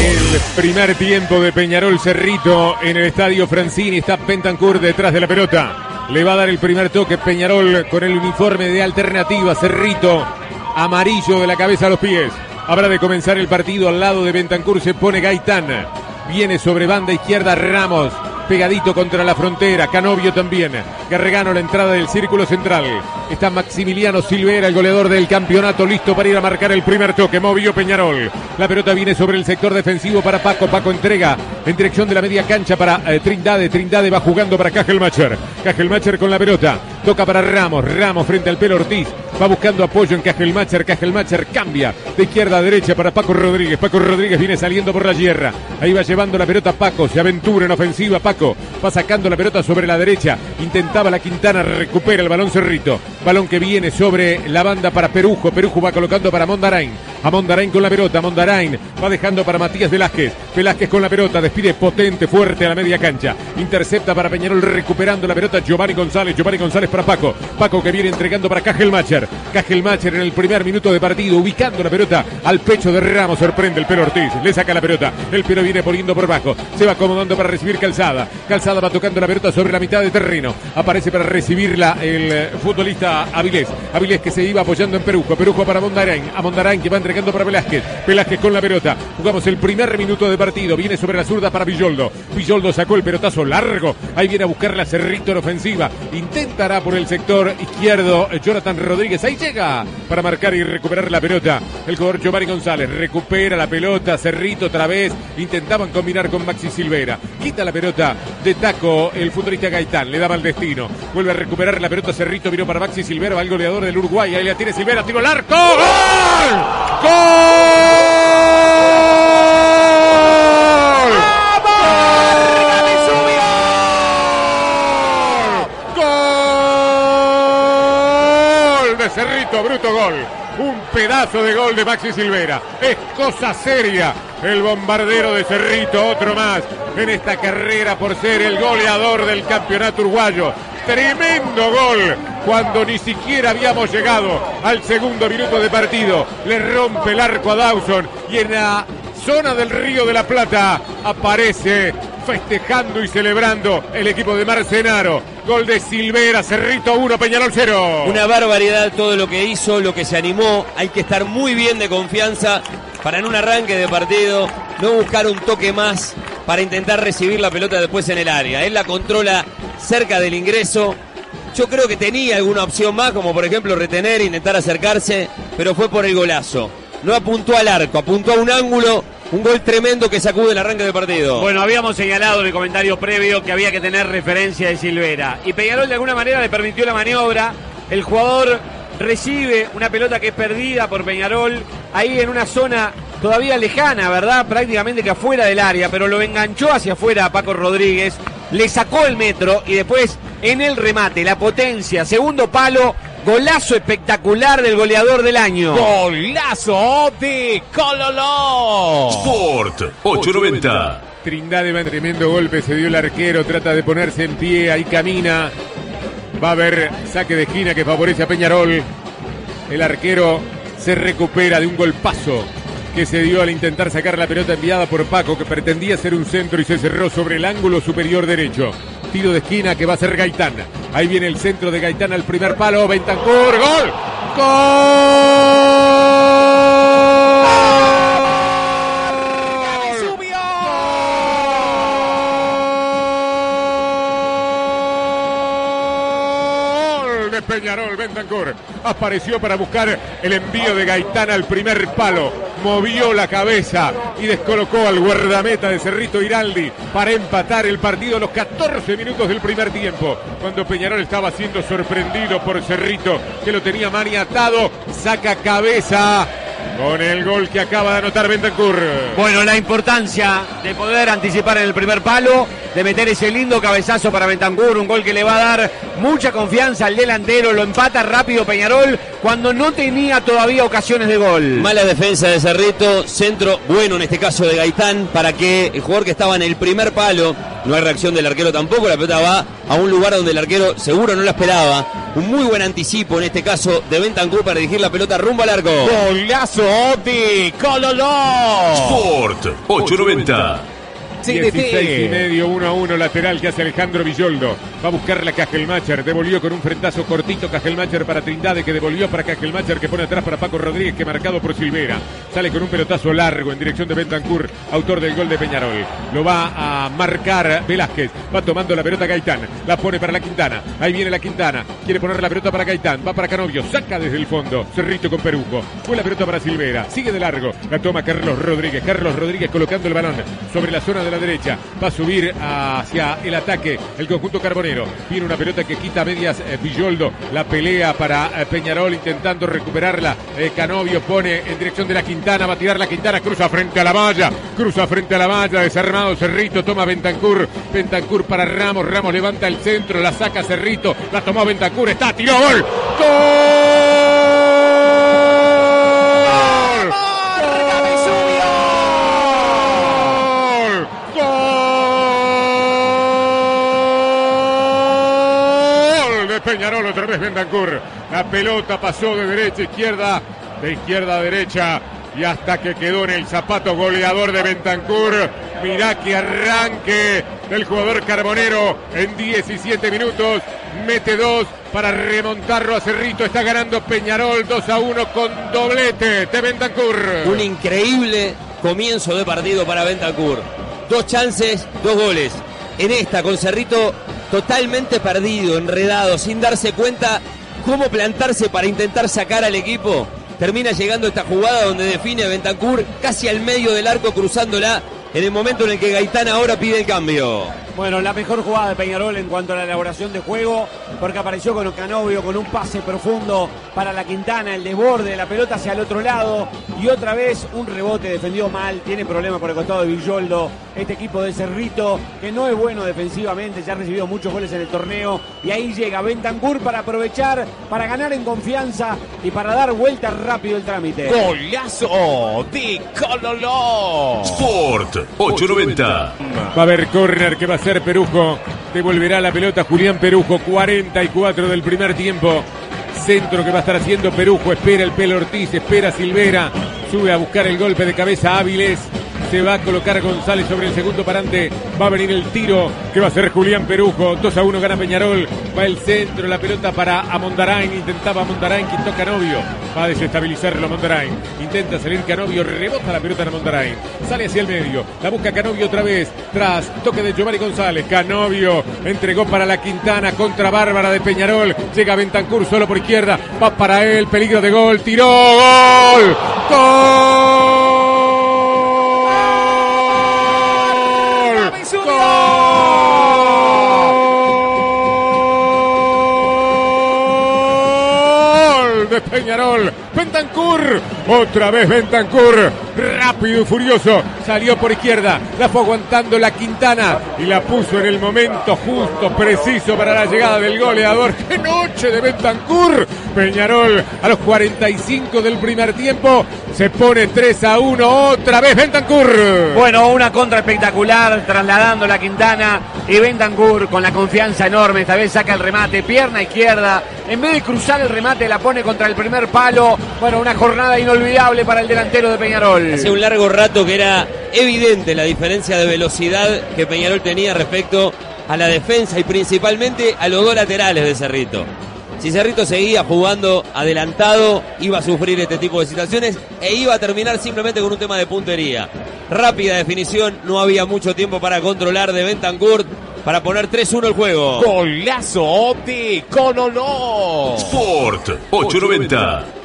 El primer tiempo de Peñarol Cerrito en el estadio Francini. Está Bentancur detrás de la pelota. Le va a dar el primer toque Peñarol con el uniforme de alternativa. Cerrito amarillo de la cabeza a los pies. Habrá de comenzar el partido al lado de Bentancur. Se pone Gaitán. Viene sobre banda izquierda Ramos pegadito contra la frontera. Canovio también. Garregano la entrada del círculo central. Está Maximiliano Silvera, el goleador del campeonato, listo para ir a marcar el primer toque. Movió Peñarol. La pelota viene sobre el sector defensivo para Paco. Paco entrega en dirección de la media cancha para eh, Trindade. Trindade va jugando para Cajelmacher. Cajelmacher con la pelota. Toca para Ramos. Ramos frente al pelo Ortiz. Va buscando apoyo en Cajelmacher. Cajelmacher cambia de izquierda a derecha para Paco Rodríguez. Paco Rodríguez viene saliendo por la hierra. Ahí va llevando la pelota Paco. Se aventura en ofensiva. Paco va sacando la pelota sobre la derecha. Intentaba la Quintana. Recupera el balón Cerrito. Balón que viene sobre la banda para Perujo. Perujo va colocando para Mondarain. A Mondarain con la pelota. Mondarain va dejando para Matías Velázquez. Velázquez con la pelota. Despide potente, fuerte a la media cancha. Intercepta para Peñarol recuperando la pelota. Giovanni González. Giovanni González para Paco. Paco que viene entregando para Cajelmacher. Cajelmacher en el primer minuto de partido. Ubicando la pelota al pecho de Ramos. Sorprende el pelo Ortiz. Le saca la pelota. El pelo viene poniendo por bajo. Se va acomodando para recibir Calzada. Calzada va tocando la pelota sobre la mitad de terreno. Aparece para recibirla el eh, futbolista Avilés. Avilés que se iba apoyando en Perujo. Perujo para Mondarain. A Mondarain que va entregando para Velázquez. Velázquez con la pelota. Jugamos el primer minuto de partido. Viene sobre la zurda para Villoldo. Villoldo sacó el pelotazo largo. Ahí viene a buscar la Cerrito en ofensiva. Intentará por el sector izquierdo eh, Jonathan Rodríguez. Ahí llega para marcar y recuperar la pelota. El jugador Giovanni González recupera la pelota. Cerrito otra vez. Intentaban combinar con Maxi Silvera. Quita la pelota de taco el futbolista Gaitán. Le daba el destino. Vuelve a recuperar la pelota. Cerrito vino para Maxi Silvera. Va el goleador del Uruguay. Ahí la tiene Silvera. Tiro al arco. ¡Gol! ¡Gol! Cerrito, bruto gol. Un pedazo de gol de Maxi Silvera. Es cosa seria. El bombardero de Cerrito, otro más en esta carrera por ser el goleador del campeonato uruguayo. Tremendo gol cuando ni siquiera habíamos llegado al segundo minuto de partido. Le rompe el arco a Dawson y en la zona del Río de la Plata aparece festejando y celebrando el equipo de Marcenaro. Gol de Silvera, Cerrito 1, Peñarol 0. Una barbaridad todo lo que hizo, lo que se animó. Hay que estar muy bien de confianza para en un arranque de partido no buscar un toque más para intentar recibir la pelota después en el área. Él la controla cerca del ingreso. Yo creo que tenía alguna opción más, como por ejemplo retener, intentar acercarse, pero fue por el golazo. No apuntó al arco, apuntó a un ángulo, un gol tremendo que sacude el arranque del partido. Bueno, habíamos señalado en el comentario previo que había que tener referencia de Silvera. Y Peñarol de alguna manera le permitió la maniobra. El jugador recibe una pelota que es perdida por Peñarol ahí en una zona todavía lejana, ¿verdad? Prácticamente que afuera del área, pero lo enganchó hacia afuera a Paco Rodríguez, le sacó el metro y después en el remate, la potencia, segundo palo, golazo espectacular del goleador del año. Golazo de Cololo. Sport 890. Trindade va en tremendo golpe, se dio el arquero, trata de ponerse en pie, ahí camina. Va a haber saque de esquina que favorece a Peñarol. El arquero se recupera de un golpazo que se dio al intentar sacar la pelota enviada por Paco, que pretendía ser un centro y se cerró sobre el ángulo superior derecho. Tiro de esquina que va a ser Gaitán. Ahí viene el centro de Gaitán al primer palo. Bentancur, gol. ¡Gol! De Peñarol, Bentancur. Apareció para buscar el envío de Gaitán al primer palo. Movió la cabeza y descolocó al guardameta de Cerrito Iraldi para empatar el partido a los 14 minutos del primer tiempo. Cuando Peñarol estaba siendo sorprendido por Cerrito, que lo tenía maniatado, saca cabeza con el gol que acaba de anotar Bentancur. Bueno, la importancia de poder anticipar en el primer palo, de meter ese lindo cabezazo para Bentancur, un gol que le va a dar mucha confianza al delantero, lo empata rápido Peñarol cuando no tenía todavía ocasiones de gol. Mala defensa de Cerrito, centro bueno en este caso de Gaitán, para que el jugador que estaba en el primer palo No hay reacción del arquero tampoco. La pelota va a un lugar donde el arquero seguro no la esperaba. Un muy buen anticipo en este caso de Bentancur para dirigir la pelota rumbo al arco. Golazo de Cololó. Sport 890. 16 y medio, 1 a 1, lateral que hace Alejandro Villoldo. Va a buscar la Cajelmacher. Devolvió con un frentazo cortito Cajelmacher para Trindade, que devolvió para Cajelmacher, que pone atrás para Paco Rodríguez, que marcado por Silvera. Sale con un pelotazo largo en dirección de Bentancur, autor del gol de Peñarol. Lo va a marcar Velázquez. Va tomando la pelota Gaitán. La pone para la Quintana. Ahí viene la Quintana. Quiere poner la pelota para Gaitán. Va para Canovio. Saca desde el fondo. Cerrito con Perujo. Fue la pelota para Silvera. Sigue de largo. La toma Carlos Rodríguez. Carlos Rodríguez colocando el balón sobre la zona de la derecha. Va a subir hacia el ataque el conjunto carbonero. Viene una pelota que quita medias eh, Villoldo. La pelea para eh, Peñarol intentando recuperarla. Eh, Canovio pone en dirección de la Quintana. Va a tirar la Quintana. Cruza frente a la valla. Cruza frente a la valla. Desarmado Cerrito. Toma Bentancur. Bentancur para Ramos. Ramos levanta el centro. La saca Cerrito. La tomó Bentancur. Está. Tiró. Gol. ¡Gol! Peñarol otra vez Bentancur. La pelota pasó de derecha a izquierda, de izquierda a derecha y hasta que quedó en el zapato goleador de Bentancur. Mirá que arranque del jugador carbonero en 17 minutos. Mete dos para remontarlo a Cerrito. Está ganando Peñarol 2 a 1 con doblete de Bentancur. Un increíble comienzo de partido para Bentancur. Dos chances, dos goles. En esta, con Cerrito totalmente perdido, enredado, sin darse cuenta cómo plantarse para intentar sacar al equipo. Termina llegando esta jugada donde define a Bentancur casi al medio del arco cruzándola en el momento en el que Gaitán ahora pide el cambio. Bueno, la mejor jugada de Peñarol en cuanto a la elaboración de juego, porque apareció con Canovio con un pase profundo para la Quintana, el desborde, la pelota hacia el otro lado y otra vez un rebote defendió mal, tiene problemas por el costado de Villoldo, este equipo de Cerrito que no es bueno defensivamente, ya ha recibido muchos goles en el torneo y ahí llega Bentancur para aprovechar, para ganar en confianza y para dar vuelta rápido el trámite. Golazo de Cololó. Sport 890. Va a haber córner que va Perujo. Devolverá la pelota Julián Perujo. 44 del primer tiempo. Centro que va a estar haciendo Perujo. Espera el pelo Ortiz. Espera Silvera. Sube a buscar el golpe de cabeza Áviles. Se va a colocar González sobre el segundo parante. Va a venir el tiro que va a ser Julián Perujo. 2 a 1 gana Peñarol. Va el centro, la pelota para Amondarain. Intentaba Amondarain, quitó Canovio. Va a desestabilizarlo Amondarain. Intenta salir Canovio, rebota la pelota en Amondarain. Sale hacia el medio. La busca Canovio otra vez. Tras toque de Giovanni González. Canovio entregó para la Quintana contra Bárbara de Peñarol. Llega Bentancur solo por izquierda. Va para él. Peligro de gol. Tiró. Gol. Gol. De Peñarol. Bentancur. Otra vez Bentancur. Rápido y furioso. Salió por izquierda. La fue aguantando la Quintana. Y la puso en el momento justo, preciso para la llegada del goleador. ¡Qué noche de Bentancur! Peñarol a los 45 del primer tiempo. Se pone 3 a 1. Otra vez Bentancur. Bueno, una contra espectacular, trasladando la Quintana y Bentancur con la confianza enorme. Esta vez saca el remate, pierna izquierda. En vez de cruzar el remate, la pone contra el primer palo. Bueno, una jornada inolvidable para el delantero de Peñarol. Hace un largo rato que era evidente la diferencia de velocidad que Peñarol tenía respecto a la defensa y principalmente a los dos laterales de Cerrito. Si Cerrito seguía jugando adelantado, iba a sufrir este tipo de situaciones e iba a terminar simplemente con un tema de puntería. Rápida definición, no había mucho tiempo para controlar de Bentancur para poner 3-1 el juego. Golazo de Cololó. Sport 890.